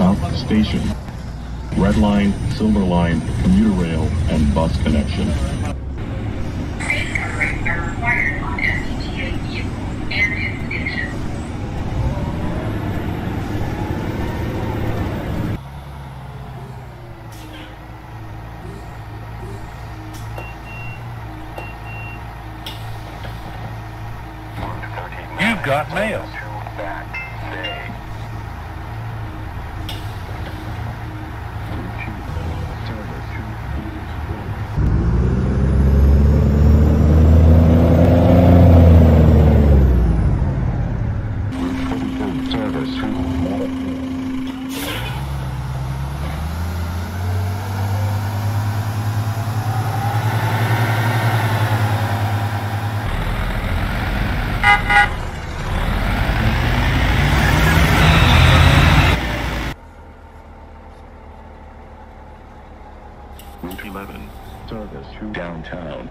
South Station. Red Line, Silver Line, commuter rail, and bus connection. Face coverings are required on MBTA vehicles and in stations. You've got mail. Route 11, service to downtown.